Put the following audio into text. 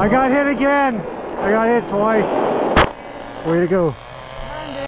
I got hit again. I got hit twice. Way to go.